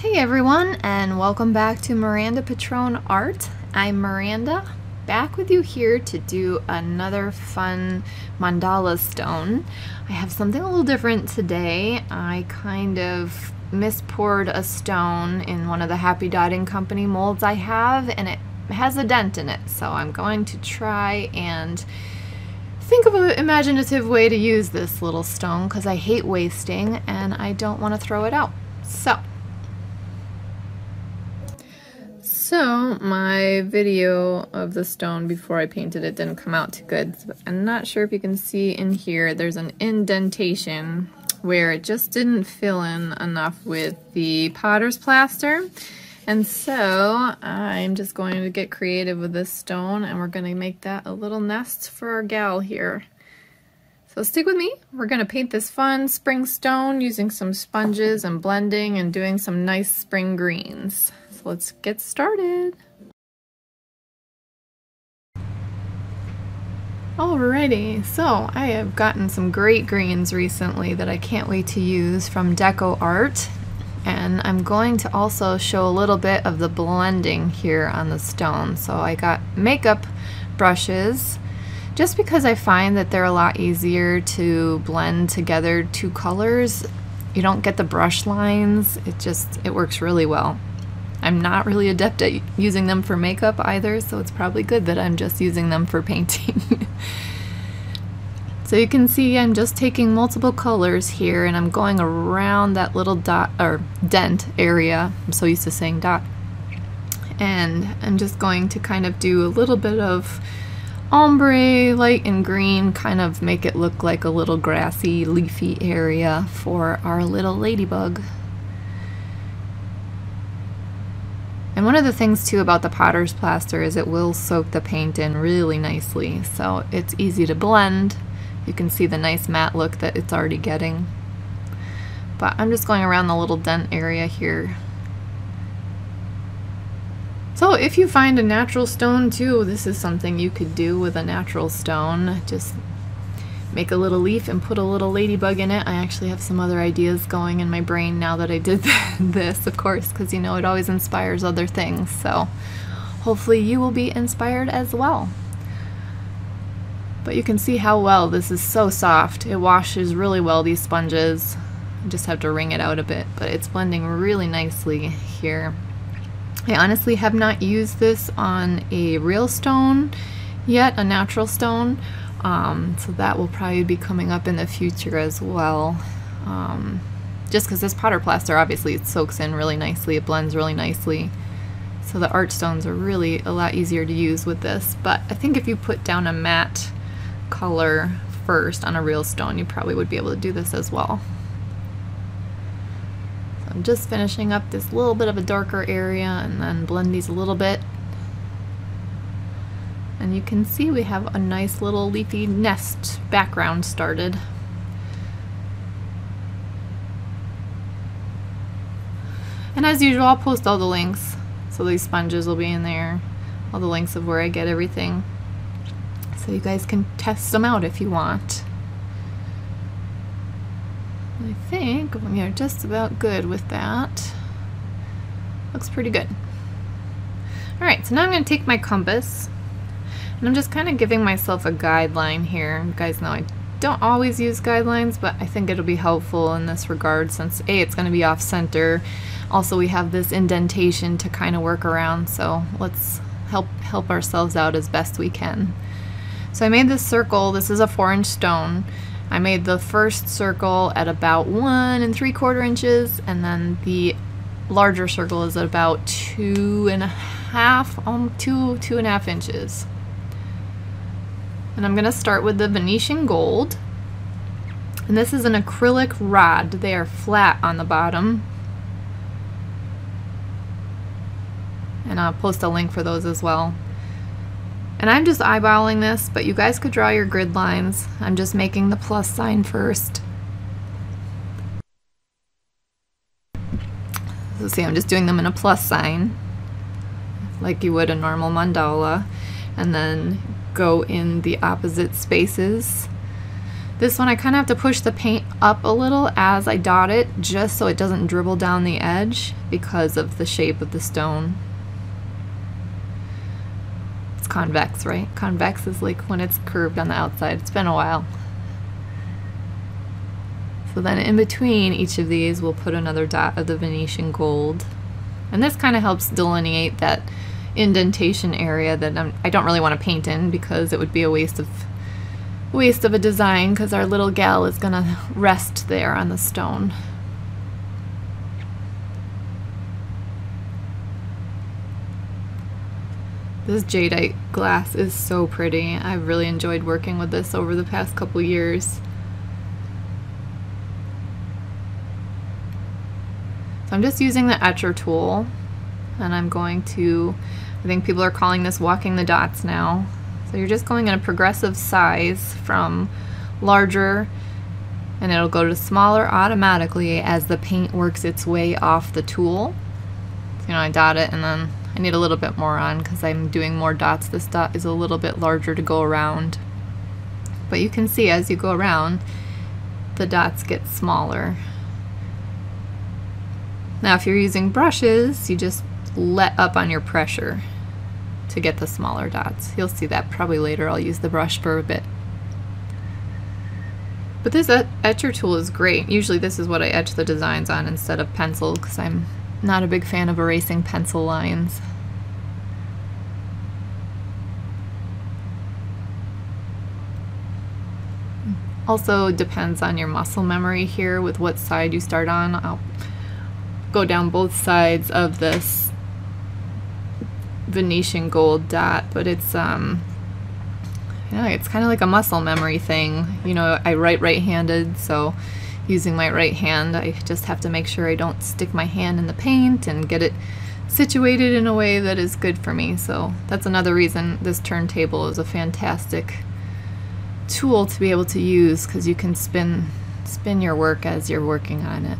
Hey everyone, and welcome back to Miranda Pitrone Art. I'm Miranda, back with you here to do another fun mandala stone. I have something a little different today. I kind of mispoured a stone in one of the Happy Dotting Company molds I have, and it has a dent in it, so I'm going to try and think of an imaginative way to use this little stone because I hate wasting and I don't want to throw it out. So So my video of the stone before I painted it didn't come out too good. I'm not sure if you can see in here, there's an indentation where it just didn't fill in enough with the potter's plaster. And so I'm just going to get creative with this stone and we're going to make that a little nest for our gal here. So stick with me. We're going to paint this fun spring stone using some sponges and blending and doing some nice spring greens. Let's get started. Alrighty, so I have gotten some great greens recently that I can't wait to use from DecoArt. And I'm going to also show a little bit of the blending here on the stone. So I got makeup brushes just because I find that they're a lot easier to blend together two colors. You don't get the brush lines, it just, it works really well. I'm not really adept at using them for makeup either, so it's probably good that I'm just using them for painting. so you can see I'm just taking multiple colors here and I'm going around that little dot or dent area. I'm so used to saying dot. And I'm just going to kind of do a little bit of ombre, light and green, kind of make it look like a little grassy, leafy area for our little ladybug. And one of the things too about the potter's plaster is it will soak the paint in really nicely. So it's easy to blend. You can see the nice matte look that it's already getting. But I'm just going around the little dent area here. So if you find a natural stone too, this is something you could do with a natural stone. Just make a little leaf and put a little ladybug in it. I actually have some other ideas going in my brain now that I did this, of course, because you know it always inspires other things. So hopefully you will be inspired as well. But you can see how well this is so soft. It washes really well, these sponges. You just have to wring it out a bit, but it's blending really nicely here. I honestly have not used this on a real stone yet, a natural stone. Um, so that will probably be coming up in the future as well. Um, just because this powder plaster obviously it soaks in really nicely, it blends really nicely. So the art stones are really a lot easier to use with this. But I think if you put down a matte color first on a real stone, you probably would be able to do this as well. So I'm just finishing up this little bit of a darker area and then blend these a little bit and you can see we have a nice little leafy nest background started. And as usual, I'll post all the links. So these sponges will be in there, all the links of where I get everything. So you guys can test them out if you want. I think we are just about good with that. Looks pretty good. Alright, so now I'm going to take my compass and I'm just kind of giving myself a guideline here. You guys know I don't always use guidelines, but I think it'll be helpful in this regard since A, it's going to be off center. Also, we have this indentation to kind of work around, so let's help help ourselves out as best we can. So I made this circle. This is a four inch stone. I made the first circle at about one and three quarter inches, and then the larger circle is at about two and a half, um, two, two and a half inches. And I'm going to start with the Venetian Gold. And this is an acrylic rod. They are flat on the bottom. And I'll post a link for those as well. And I'm just eyeballing this, but you guys could draw your grid lines. I'm just making the plus sign first. So see, I'm just doing them in a plus sign, like you would a normal mandala. And then go in the opposite spaces This one I kind of have to push the paint up a little as I dot it just so it doesn't dribble down the edge because of the shape of the stone. It's convex, right? Convex is like when it's curved on the outside. It's been a while. So then in between each of these we'll put another dot of the Venetian gold. And this kind of helps delineate that indentation area that I'm, I do not really want to paint in because it would be a waste of waste of a design because our little gal is going to rest there on the stone. This jadeite glass is so pretty. I've really enjoyed working with this over the past couple years. So I'm just using the etcher tool and I'm going to, I think people are calling this walking the dots now. So you're just going in a progressive size from larger and it'll go to smaller automatically as the paint works its way off the tool. So, you know, I dot it and then I need a little bit more on because I'm doing more dots. This dot is a little bit larger to go around. But you can see as you go around, the dots get smaller. Now if you're using brushes, you just let up on your pressure to get the smaller dots. You'll see that probably later. I'll use the brush for a bit. But this etcher tool is great. Usually this is what I etch the designs on instead of pencil because I'm not a big fan of erasing pencil lines. Also depends on your muscle memory here with what side you start on. I'll go down both sides of this Venetian gold dot, but it's um yeah, it's kind of like a muscle memory thing. You know, I write right-handed, so using my right hand, I just have to make sure I don't stick my hand in the paint and get it situated in a way that is good for me. So that's another reason this turntable is a fantastic tool to be able to use because you can spin spin your work as you're working on it.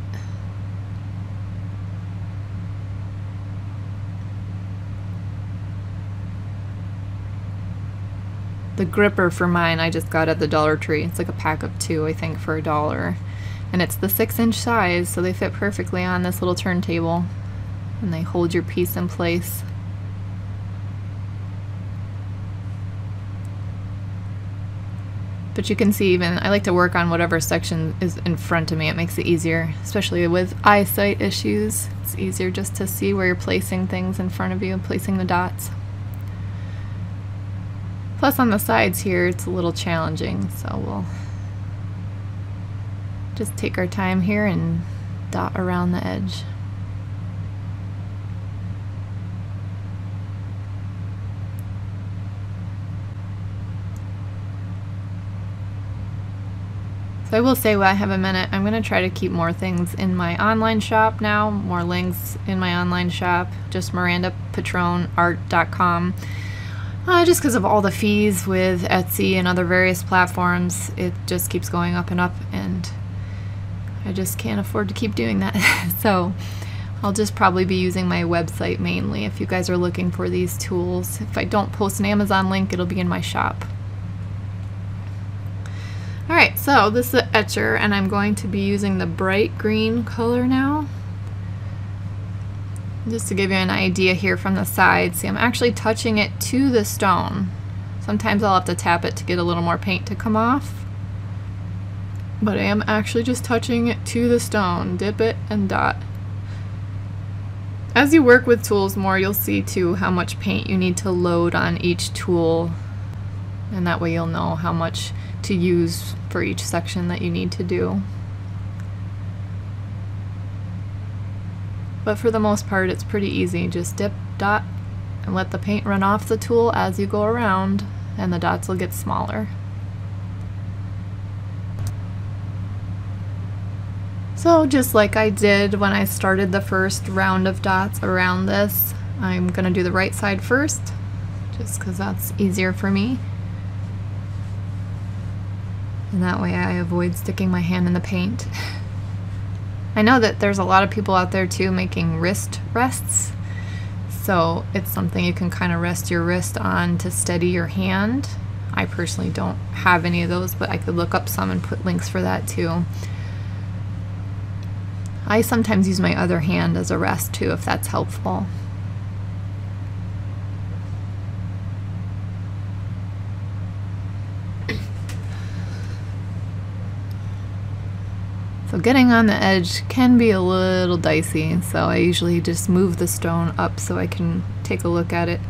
The gripper for mine I just got at the Dollar Tree. It's like a pack of two, I think, for a dollar. And it's the six inch size, so they fit perfectly on this little turntable. And they hold your piece in place. But you can see even, I like to work on whatever section is in front of me. It makes it easier, especially with eyesight issues. It's easier just to see where you're placing things in front of you, placing the dots. Plus on the sides here, it's a little challenging, so we'll just take our time here and dot around the edge. So I will say while I have a minute, I'm going to try to keep more things in my online shop now, more links in my online shop, just mirandapitroneart.com. Uh, just because of all the fees with Etsy and other various platforms, it just keeps going up and up, and I just can't afford to keep doing that. so I'll just probably be using my website mainly if you guys are looking for these tools. If I don't post an Amazon link, it'll be in my shop. Alright, so this is the etcher, and I'm going to be using the bright green color now. Just to give you an idea here from the side, see I'm actually touching it to the stone. Sometimes I'll have to tap it to get a little more paint to come off. But I am actually just touching it to the stone, dip it and dot. As you work with tools more, you'll see too how much paint you need to load on each tool. And that way you'll know how much to use for each section that you need to do. But for the most part, it's pretty easy. Just dip, dot, and let the paint run off the tool as you go around, and the dots will get smaller. So just like I did when I started the first round of dots around this, I'm going to do the right side first, just because that's easier for me. And that way I avoid sticking my hand in the paint. I know that there's a lot of people out there too making wrist rests. So it's something you can kind of rest your wrist on to steady your hand. I personally don't have any of those, but I could look up some and put links for that too. I sometimes use my other hand as a rest too, if that's helpful. So getting on the edge can be a little dicey, so I usually just move the stone up so I can take a look at it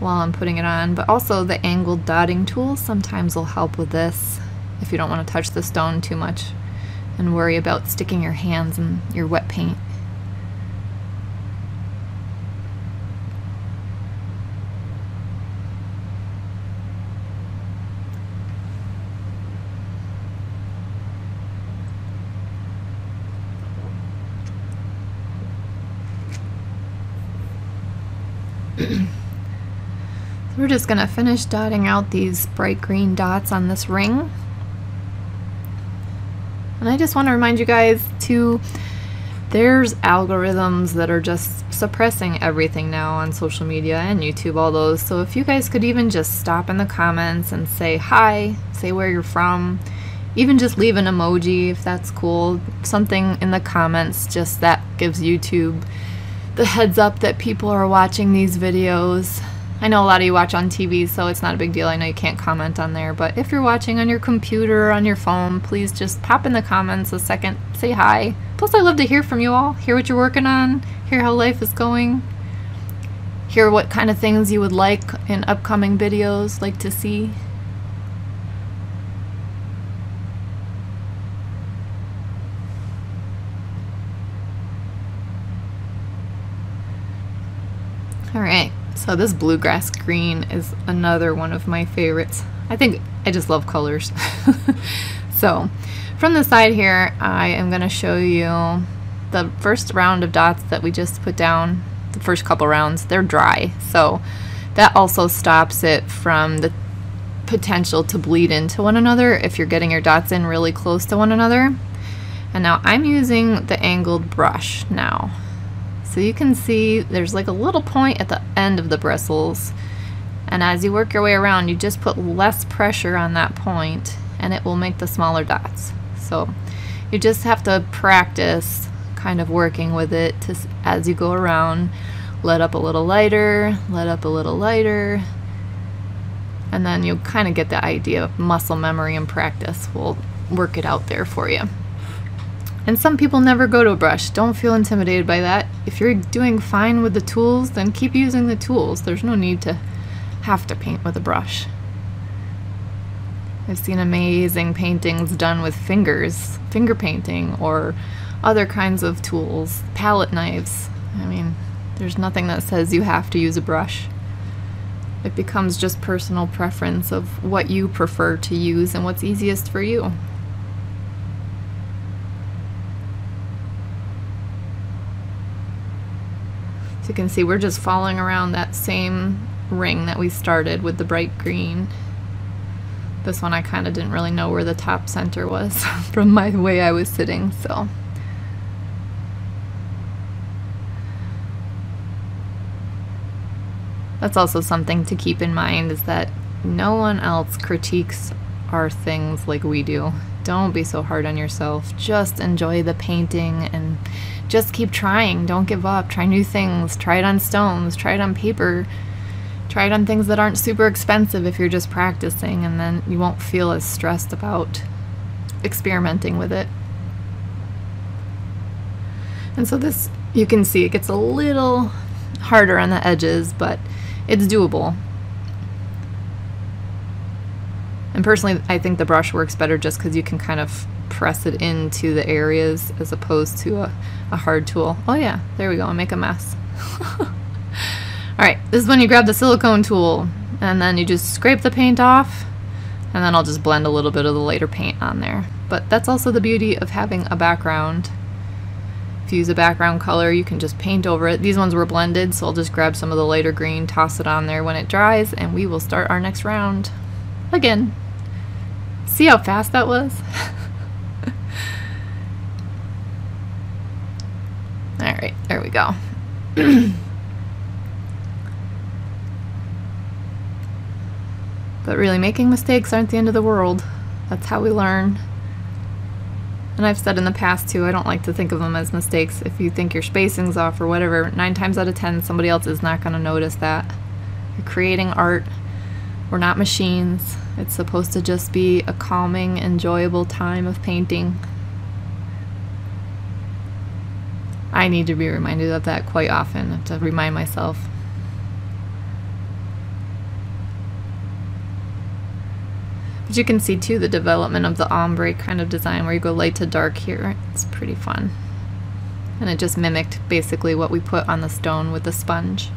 while I'm putting it on. But also the angled dotting tool sometimes will help with this if you don't want to touch the stone too much and worry about sticking your hands in your wet paint. We're just going to finish dotting out these bright green dots on this ring. And I just want to remind you guys to there's algorithms that are just suppressing everything now on social media and YouTube, all those. So if you guys could even just stop in the comments and say hi, say where you're from, even just leave an emoji if that's cool, something in the comments, just that gives YouTube the heads up that people are watching these videos. I know a lot of you watch on TV, so it's not a big deal. I know you can't comment on there, but if you're watching on your computer or on your phone, please just pop in the comments a second, say hi. Plus, I love to hear from you all, hear what you're working on, hear how life is going, hear what kind of things you would like in upcoming videos, like to see. All right, so this bluegrass green is another one of my favorites. I think I just love colors. so from the side here, I am gonna show you the first round of dots that we just put down, the first couple rounds, they're dry. So that also stops it from the potential to bleed into one another if you're getting your dots in really close to one another. And now I'm using the angled brush now. So you can see there's like a little point at the end of the bristles and as you work your way around you just put less pressure on that point and it will make the smaller dots. So you just have to practice kind of working with it to, as you go around. Let up a little lighter, let up a little lighter, and then you'll kind of get the idea of muscle memory and practice will work it out there for you. And some people never go to a brush. Don't feel intimidated by that. If you're doing fine with the tools, then keep using the tools. There's no need to have to paint with a brush. I've seen amazing paintings done with fingers, finger painting, or other kinds of tools, palette knives. I mean, there's nothing that says you have to use a brush. It becomes just personal preference of what you prefer to use and what's easiest for you. So you can see we're just following around that same ring that we started with the bright green. This one I kind of didn't really know where the top center was from my way I was sitting, so. That's also something to keep in mind is that no one else critiques our things like we do. Don't be so hard on yourself. Just enjoy the painting and just keep trying. Don't give up. Try new things. Try it on stones. Try it on paper. Try it on things that aren't super expensive if you're just practicing, and then you won't feel as stressed about experimenting with it. And so this, you can see it gets a little harder on the edges, but it's doable. And personally, I think the brush works better just because you can kind of press it into the areas as opposed to a, a hard tool. Oh yeah, there we go, I make a mess. Alright, this is when you grab the silicone tool and then you just scrape the paint off and then I'll just blend a little bit of the lighter paint on there. But that's also the beauty of having a background. If you use a background color, you can just paint over it. These ones were blended, so I'll just grab some of the lighter green, toss it on there when it dries, and we will start our next round. Again. See how fast that was? Alright, there we go. But really, making mistakes aren't the end of the world. That's how we learn. And I've said in the past too, I don't like to think of them as mistakes. If you think your spacing's off or whatever, nine times out of ten, somebody else is not going to notice that. You're creating art. We're not machines. It's supposed to just be a calming, enjoyable time of painting. I need to be reminded of that quite often, to remind myself. But you can see too the development of the ombre kind of design where you go light to dark here. It's pretty fun. And it just mimicked basically what we put on the stone with the sponge.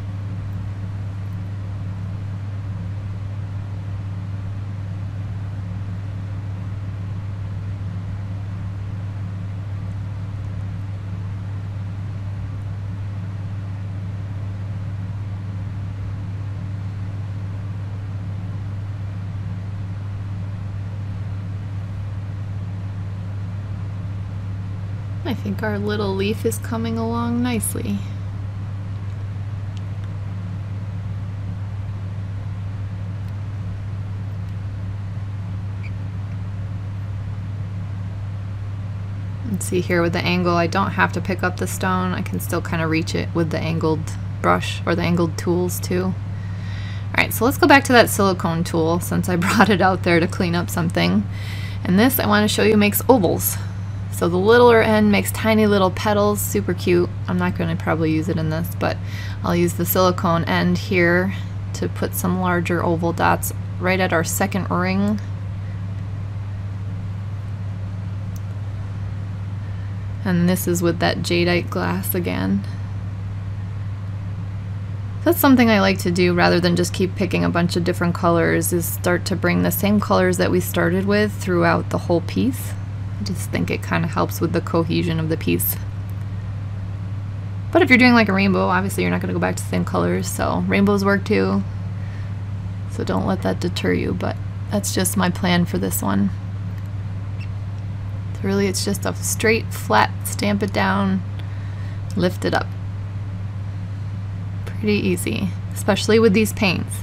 I think our little leaf is coming along nicely. And see here with the angle, I don't have to pick up the stone. I can still kind of reach it with the angled brush or the angled tools too. Alright, so let's go back to that silicone tool since I brought it out there to clean up something. And this I want to show you makes ovals. So the littler end makes tiny little petals, super cute. I'm not going to probably use it in this, but I'll use the silicone end here to put some larger oval dots right at our second ring. And this is with that jadeite glass again. That's something I like to do rather than just keep picking a bunch of different colors is start to bring the same colors that we started with throughout the whole piece. I just think it kind of helps with the cohesion of the piece. But if you're doing like a rainbow, obviously you're not going to go back to the same colors, so rainbows work too. So don't let that deter you, but that's just my plan for this one. So really it's just a straight, flat, stamp it down, lift it up. Pretty easy, especially with these paints.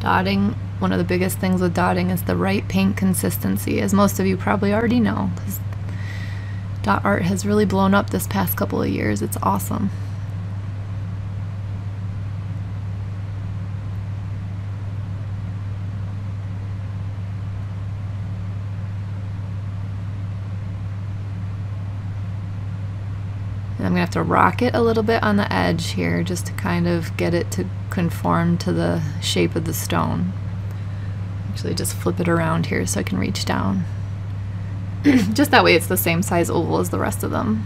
Dotting one of the biggest things with dotting is the right paint consistency, as most of you probably already know, because dot art has really blown up this past couple of years. It's awesome. I'm going to have to rock it a little bit on the edge here just to kind of get it to conform to the shape of the stone. Actually just flip it around here so I can reach down. just that way it's the same size oval as the rest of them.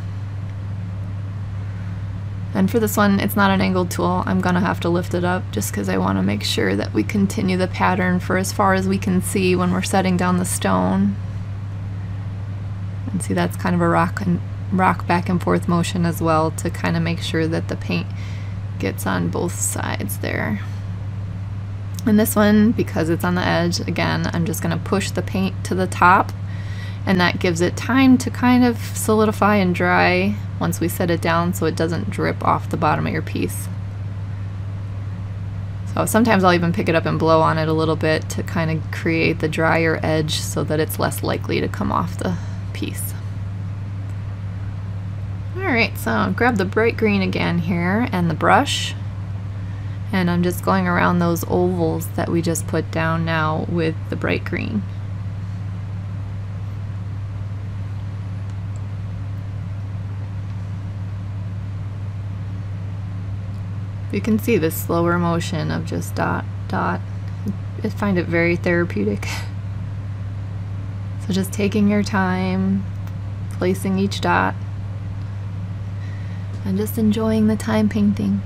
And for this one, it's not an angled tool. I'm gonna have to lift it up just because I wanna make sure that we continue the pattern for as far as we can see when we're setting down the stone. And see that's kind of a rock and rock back and forth motion as well to kind of make sure that the paint gets on both sides there. And this one, because it's on the edge, again, I'm just going to push the paint to the top and that gives it time to kind of solidify and dry once we set it down so it doesn't drip off the bottom of your piece. So sometimes I'll even pick it up and blow on it a little bit to kind of create the drier edge so that it's less likely to come off the piece. Alright, so grab the bright green again here and the brush and I'm just going around those ovals that we just put down now with the bright green. You can see the slower motion of just dot, dot. I find it very therapeutic. So just taking your time, placing each dot, and just enjoying the time painting.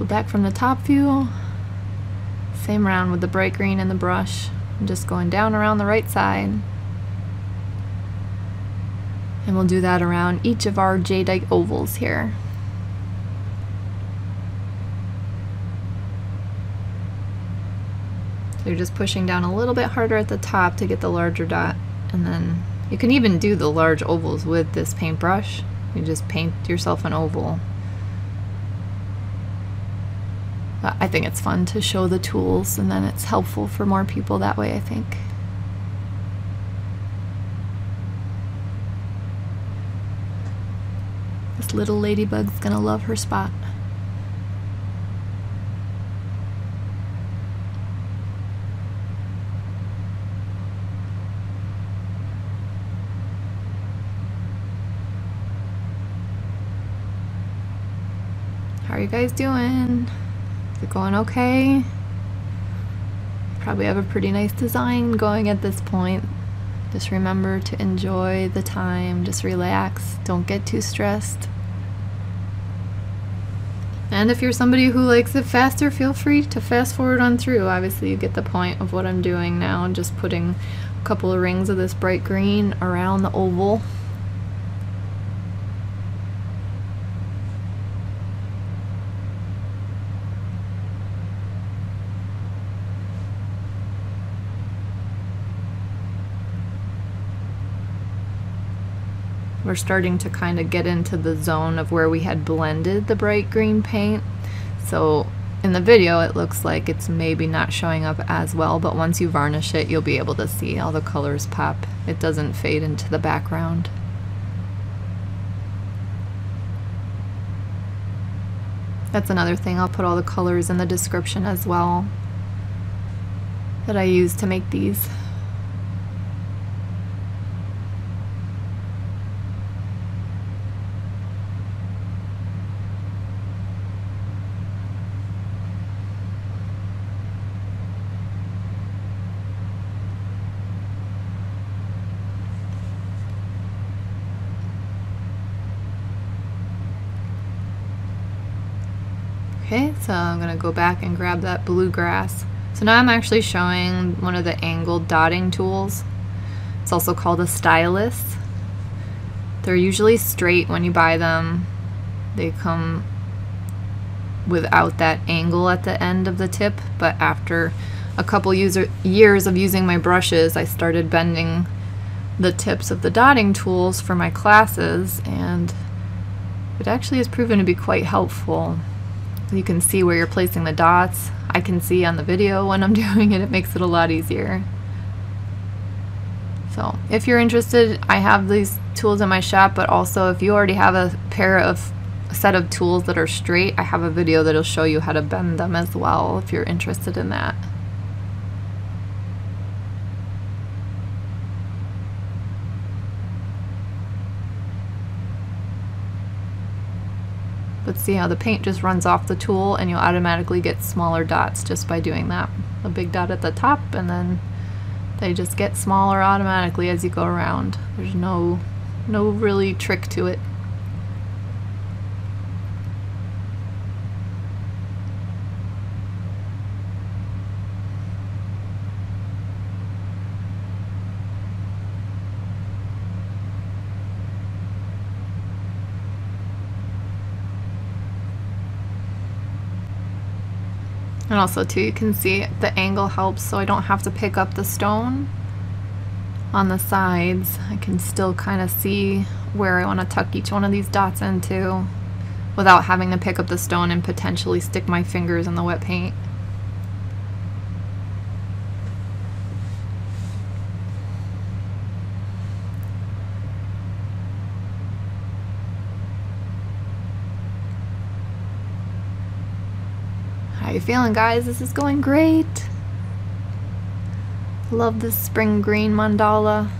So back from the top view, same round with the bright green and the brush. I'm just going down around the right side. And we'll do that around each of our jadeite ovals here. So you're just pushing down a little bit harder at the top to get the larger dot. And then you can even do the large ovals with this paintbrush. You just paint yourself an oval. But I think it's fun to show the tools and then it's helpful for more people that way, I think. This little ladybug's gonna love her spot. How are you guys doing? Is going okay? Probably have a pretty nice design going at this point. Just remember to enjoy the time, just relax, don't get too stressed. And if you're somebody who likes it faster, feel free to fast forward on through. Obviously, you get the point of what I'm doing now, just putting a couple of rings of this bright green around the oval. We're starting to kind of get into the zone of where we had blended the bright green paint. So in the video it looks like it's maybe not showing up as well, but once you varnish it you'll be able to see all the colors pop. It doesn't fade into the background. That's another thing, I'll put all the colors in the description as well that I use to make these. Okay, so I'm gonna go back and grab that bluegrass. So now I'm actually showing one of the angled dotting tools. It's also called a stylus. They're usually straight when you buy them. They come without that angle at the end of the tip, but after a couple user years of using my brushes, I started bending the tips of the dotting tools for my classes, and it actually has proven to be quite helpful. You can see where you're placing the dots. I can see on the video when I'm doing it, it makes it a lot easier. So if you're interested, I have these tools in my shop, but also if you already have a pair of a set of tools that are straight, I have a video that'll show you how to bend them as well if you're interested in that. But see how the paint just runs off the tool and you'll automatically get smaller dots just by doing that. A big dot at the top and then they just get smaller automatically as you go around. There's no, no really trick to it. And also too, you can see the angle helps so I don't have to pick up the stone on the sides. I can still kind of see where I want to tuck each one of these dots into without having to pick up the stone and potentially stick my fingers in the wet paint. How you feeling guys? This is going great. Love this spring green mandala.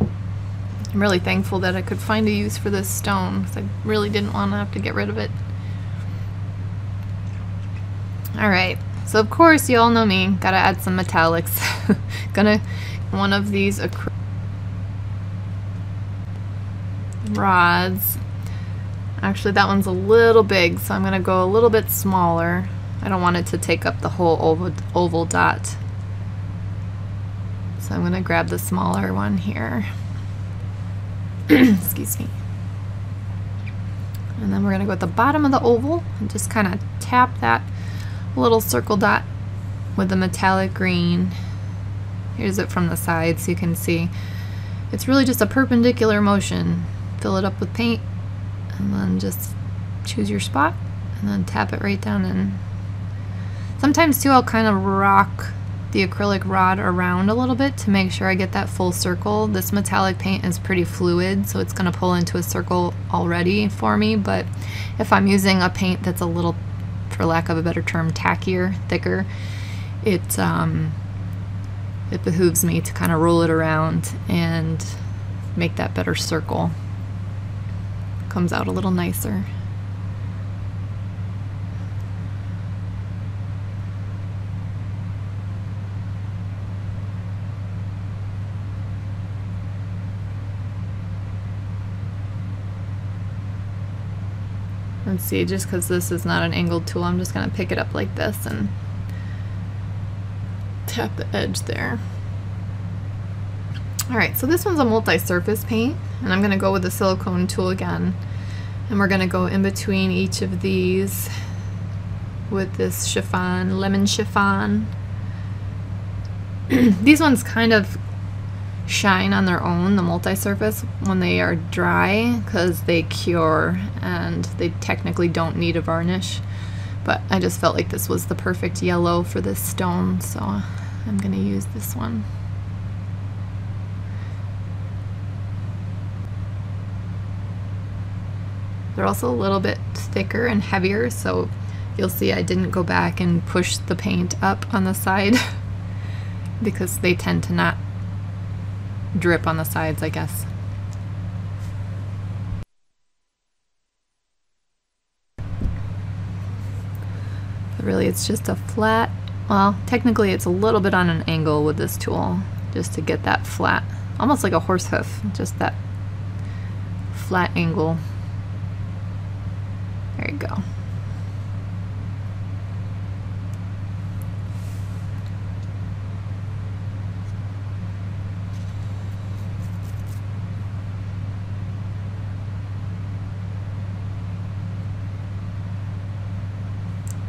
I'm really thankful that I could find a use for this stone because I really didn't want to have to get rid of it. Alright, so of course you all know me, gotta add some metallics. Gonna one of these rods. Actually, that one's a little big, so I'm going to go a little bit smaller. I don't want it to take up the whole oval, oval dot. So I'm going to grab the smaller one here. Excuse me. And then we're going to go at the bottom of the oval and just kind of tap that little circle dot with the metallic green Here's it from the side so you can see. It's really just a perpendicular motion. Fill it up with paint and then just choose your spot and then tap it right down in. Sometimes too I'll kind of rock the acrylic rod around a little bit to make sure I get that full circle. This metallic paint is pretty fluid, so it's going to pull into a circle already for me, but if I'm using a paint that's a little, for lack of a better term, tackier, thicker, it, um, it behooves me to kind of roll it around and make that better circle. Comes out a little nicer. Let's see, just because this is not an angled tool, I'm just going to pick it up like this and tap the edge there. Alright, so this one's a multi-surface paint, and I'm going to go with the silicone tool again. And we're going to go in between each of these with this chiffon, lemon chiffon. these ones kind of shine on their own, the multi-surface, when they are dry because they cure and they technically don't need a varnish. But I just felt like this was the perfect yellow for this stone, so I'm going to use this one. They're also a little bit thicker and heavier, so you'll see I didn't go back and push the paint up on the side because they tend to not drip on the sides, I guess. But really it's just a flat, well, technically it's a little bit on an angle with this tool, just to get that flat, almost like a horse hoof, just that flat angle. You go.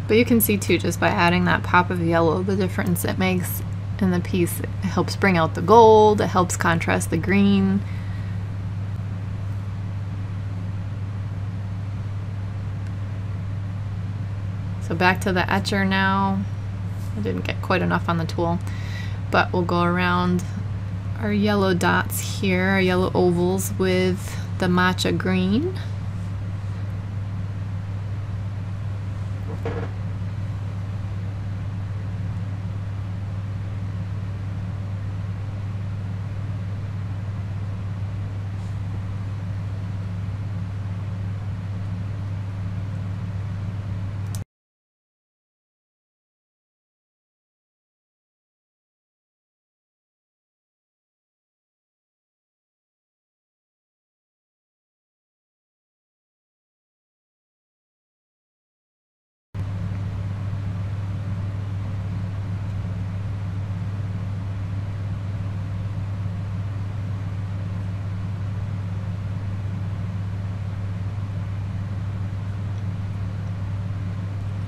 But you can see too, just by adding that pop of yellow, the difference it makes in the piece. It helps bring out the gold, it helps contrast the green. Back to the etcher now. I didn't get quite enough on the tool, but we'll go around our yellow dots here, our yellow ovals with the matcha green.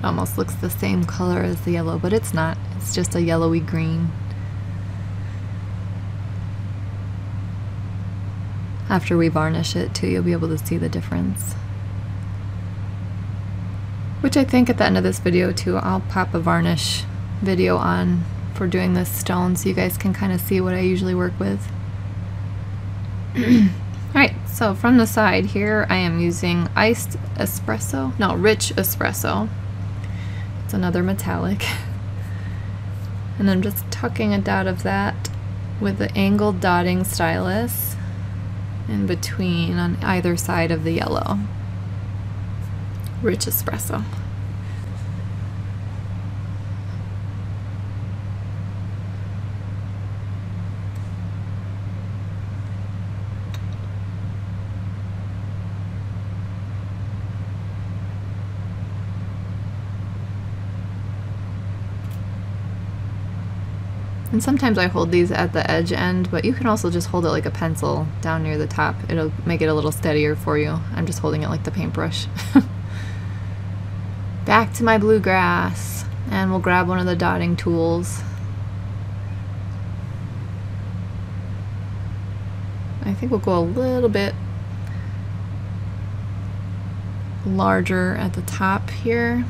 Almost looks the same color as the yellow, but it's not. It's just a yellowy green. After we varnish it too, you'll be able to see the difference. Which I think at the end of this video too, I'll pop a varnish video on for doing this stone so you guys can kind of see what I usually work with. Alright, so from the side here I am using iced espresso, no, rich espresso. It's another metallic. And I'm just tucking a dot of that with the angled dotting stylus in between on either side of the yellow. Rich espresso. And sometimes I hold these at the edge end, but you can also just hold it like a pencil down near the top. It'll make it a little steadier for you. I'm just holding it like the paintbrush. Back to my bluegrass, and we'll grab one of the dotting tools. I think we'll go a little bit larger at the top here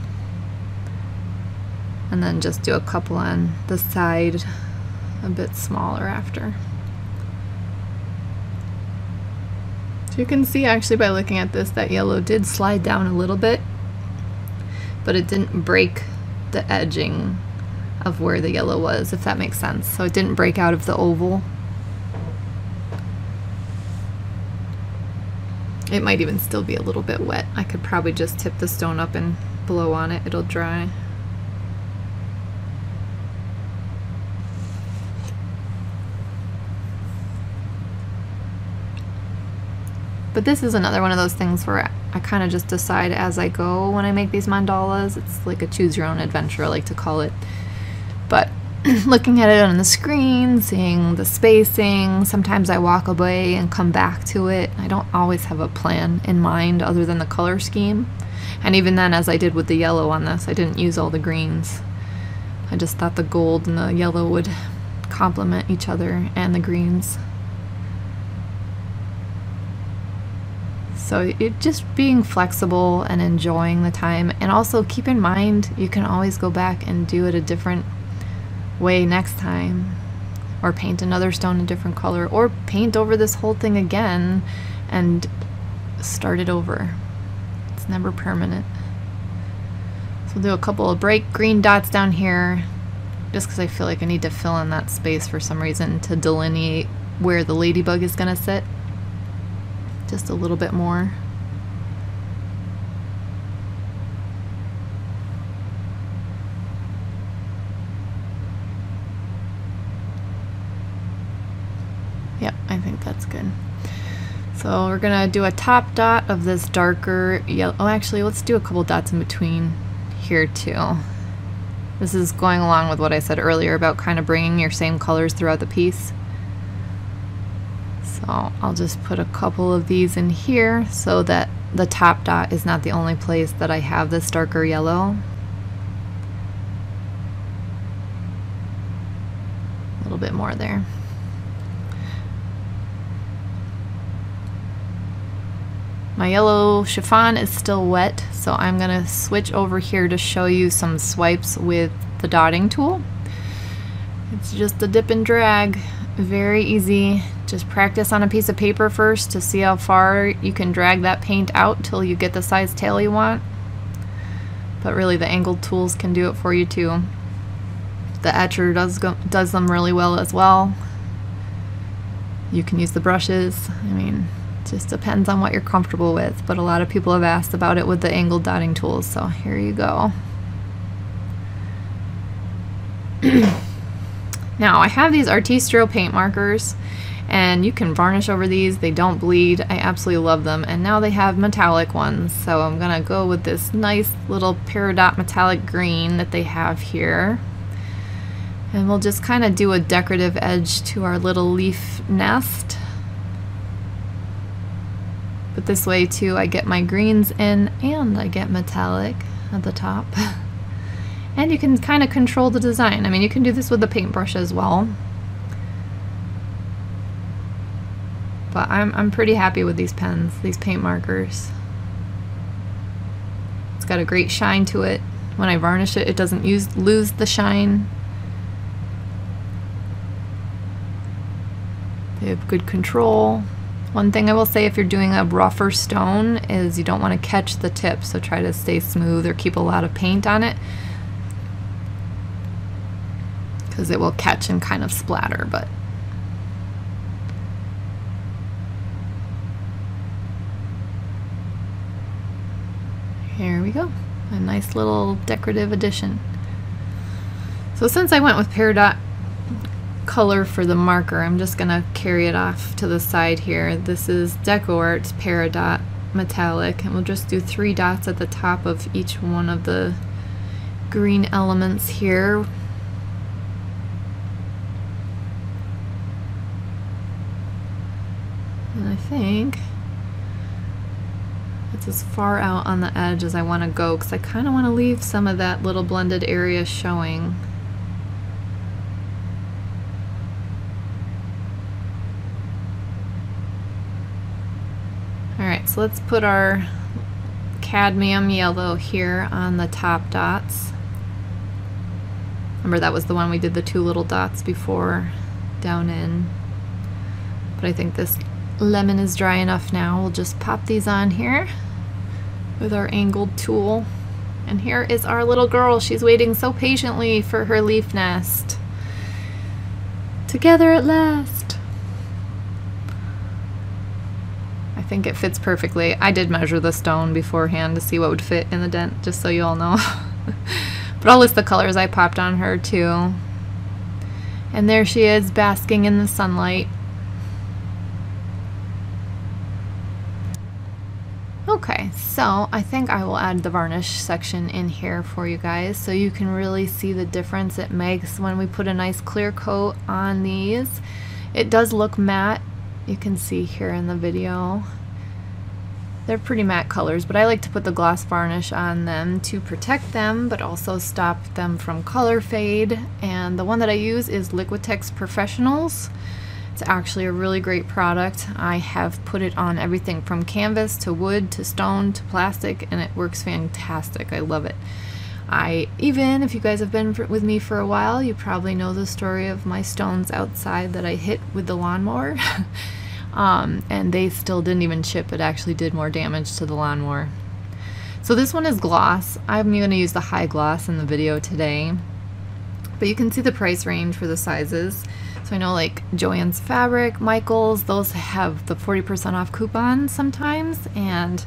and then just do a couple on the side a bit smaller after. So you can see actually by looking at this that yellow did slide down a little bit but it didn't break the edging of where the yellow was if that makes sense. So it didn't break out of the oval. It might even still be a little bit wet. I could probably just tip the stone up and blow on it. It'll dry But this is another one of those things where I kind of just decide as I go when I make these mandalas. It's like a choose your own adventure, I like to call it. But looking at it on the screen, seeing the spacing, sometimes I walk away and come back to it. I don't always have a plan in mind other than the color scheme. And even then, as I did with the yellow on this, I didn't use all the greens. I just thought the gold and the yellow would complement each other and the greens. So it just being flexible and enjoying the time. And also keep in mind you can always go back and do it a different way next time. Or paint another stone a different color. Or paint over this whole thing again and start it over. It's never permanent. So we'll do a couple of bright green dots down here. Just because I feel like I need to fill in that space for some reason to delineate where the ladybug is going to sit just a little bit more. Yep, I think that's good. So we're gonna do a top dot of this darker yellow. Oh, actually, let's do a couple dots in between here too. This is going along with what I said earlier about kind of bringing your same colors throughout the piece. So I'll just put a couple of these in here so that the top dot is not the only place that I have this darker yellow. A little bit more there. My yellow chiffon is still wet, so I'm going to switch over here to show you some swipes with the dotting tool. It's just a dip and drag, very easy just practice on a piece of paper first to see how far you can drag that paint out till you get the size tail you want. But really the angled tools can do it for you too. The etcher does, go, does them really well as well. You can use the brushes. I mean, just depends on what you're comfortable with, but a lot of people have asked about it with the angled dotting tools, so here you go. now, I have these Artistro paint markers and you can varnish over these. They don't bleed. I absolutely love them. And now they have metallic ones. So I'm gonna go with this nice little peridot metallic green that they have here. And we'll just kind of do a decorative edge to our little leaf nest. But this way too I get my greens in and I get metallic at the top. And you can kind of control the design. I mean you can do this with a paintbrush as well But I'm, I'm pretty happy with these pens, these paint markers. It's got a great shine to it. When I varnish it, it doesn't use, lose the shine. They have good control. One thing I will say if you're doing a rougher stone is you don't want to catch the tip, so try to stay smooth or keep a lot of paint on it because it will catch and kind of splatter, but Here we go. A nice little decorative addition. So since I went with Peridot color for the marker, I'm just going to carry it off to the side here. This is DecoArt Peridot Metallic, and we'll just do three dots at the top of each one of the green elements here. And I think it's as far out on the edge as I want to go because I kind of want to leave some of that little blended area showing. Alright, so let's put our cadmium yellow here on the top dots. Remember that was the one we did the two little dots before down in. But I think this lemon is dry enough now. We'll just pop these on here with our angled tool. And here is our little girl. She's waiting so patiently for her leaf nest. Together at last. I think it fits perfectly. I did measure the stone beforehand to see what would fit in the dent, just so you all know. but I'll list the colors I popped on her too. And there she is, basking in the sunlight. Okay, so I think I will add the varnish section in here for you guys so you can really see the difference it makes when we put a nice clear coat on these. It does look matte, you can see here in the video. They're pretty matte colors, but I like to put the gloss varnish on them to protect them, but also stop them from color fade. And the one that I use is Liquitex Professionals. It's actually a really great product. I have put it on everything from canvas to wood to stone to plastic and it works fantastic. I love it. I even, if you guys have been with me for a while, you probably know the story of my stones outside that I hit with the lawnmower. um, and they still didn't even chip. It actually did more damage to the lawnmower. So this one is gloss. I'm going to use the high gloss in the video today. But you can see the price range for the sizes. So I know like Joann's Fabric, Michaels, those have the 40% off coupon sometimes, and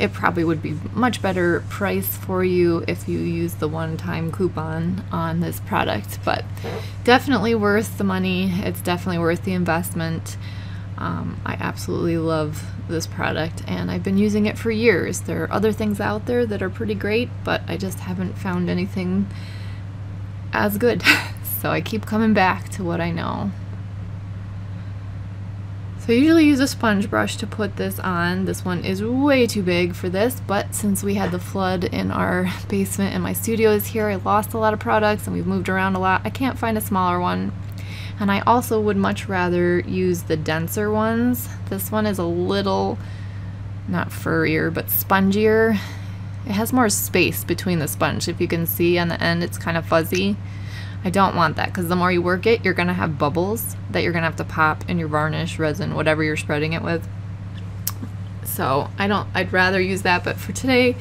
it probably would be much better price for you if you use the one-time coupon on this product. But definitely worth the money. It's definitely worth the investment. Um, I absolutely love this product and I've been using it for years. There are other things out there that are pretty great, but I just haven't found anything as good. so I keep coming back to what I know. So I usually use a sponge brush to put this on. This one is way too big for this, but since we had the flood in our basement and my studio is here, I lost a lot of products and we've moved around a lot. I can't find a smaller one. And I also would much rather use the denser ones. This one is a little, not furrier, but spongier. It has more space between the sponge. If you can see on the end, it's kind of fuzzy. I don't want that because the more you work it, you're going to have bubbles that you're going to have to pop in your varnish, resin, whatever you're spreading it with. So I don't, I'd rather use that, but for today,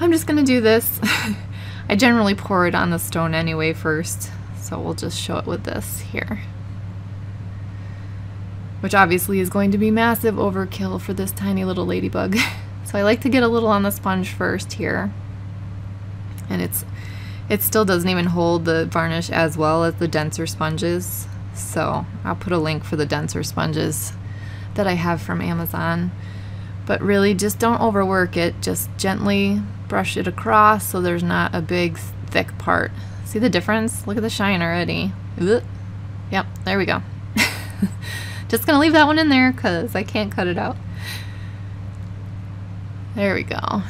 I'm just going to do this. I generally pour it on the stone anyway first, so we'll just show it with this here. Which obviously is going to be massive overkill for this tiny little ladybug. so I like to get a little on the sponge first here. And it's it still doesn't even hold the varnish as well as the denser sponges. So I'll put a link for the denser sponges that I have from Amazon. But really just don't overwork it. Just gently brush it across so there's not a big thick part. See the difference? Look at the shine already. Ugh. Yep, there we go. just gonna leave that one in there because I can't cut it out. There we go.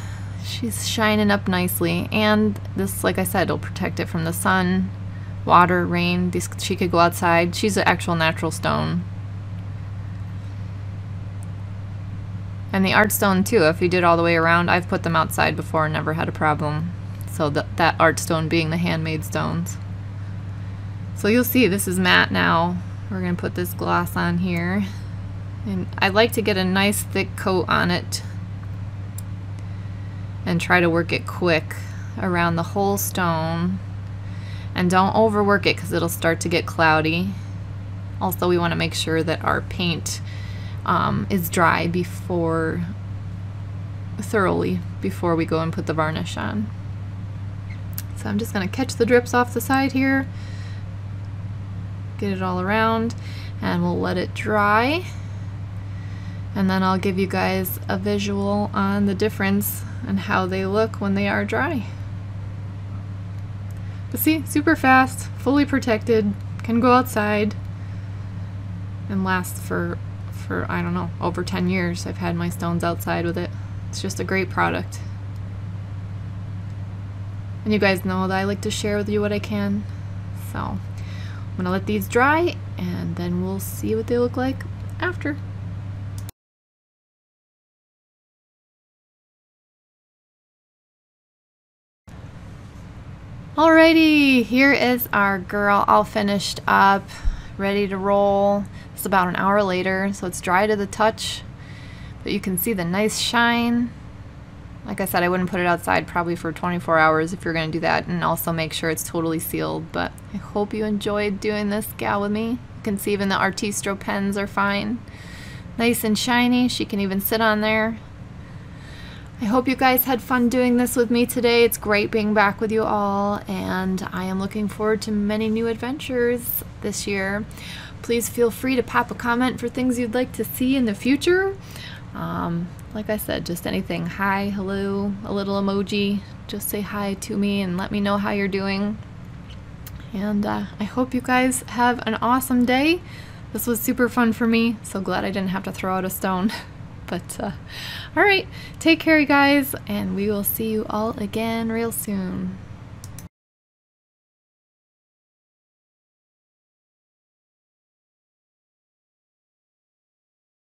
She's shining up nicely. And this, like I said, it'll protect it from the sun, water, rain. She could go outside. She's an actual natural stone. And the art stone too, if you did all the way around, I've put them outside before and never had a problem. So th that art stone being the handmade stones. So you'll see this is matte now. We're going to put this gloss on here. And I like to get a nice thick coat on it and try to work it quick around the whole stone. And don't overwork it because it'll start to get cloudy. Also we want to make sure that our paint um, is dry before thoroughly before we go and put the varnish on. So I'm just going to catch the drips off the side here get it all around and we'll let it dry. And then I'll give you guys a visual on the difference and how they look when they are dry. But see, super fast, fully protected, can go outside and last for, for I don't know, over 10 years. I've had my stones outside with it. It's just a great product. And you guys know that I like to share with you what I can. So I'm going to let these dry and then we'll see what they look like after. Alrighty, here is our girl all finished up, ready to roll. It's about an hour later, so it's dry to the touch, but you can see the nice shine. Like I said, I wouldn't put it outside probably for 24 hours if you're going to do that, and also make sure it's totally sealed. But I hope you enjoyed doing this gal with me. You can see even the Artistro pens are fine. Nice and shiny. She can even sit on there. I hope you guys had fun doing this with me today. It's great being back with you all, and I am looking forward to many new adventures this year. Please feel free to pop a comment for things you'd like to see in the future. Um, like I said, just anything. Hi, hello, a little emoji. Just say hi to me and let me know how you're doing. And uh, I hope you guys have an awesome day. This was super fun for me. So glad I didn't have to throw out a stone. But, uh, all right, take care, you guys, and we will see you all again real soon.